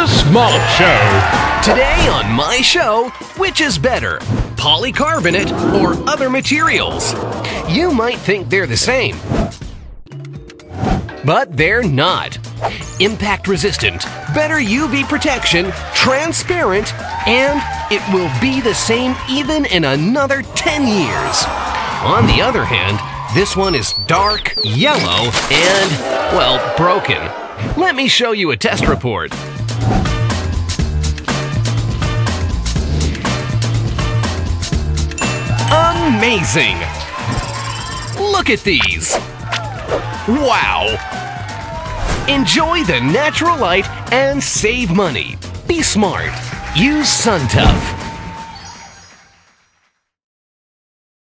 The Smart Show. Today on my show, which is better, polycarbonate or other materials? You might think they're the same, but they're not. Impact resistant, better UV protection, transparent, and it will be the same even in another 10 years. On the other hand, this one is dark, yellow, and, well, broken. Let me show you a test report. Amazing! Look at these! Wow! Enjoy the natural light and save money. Be smart. Use SUNTUF.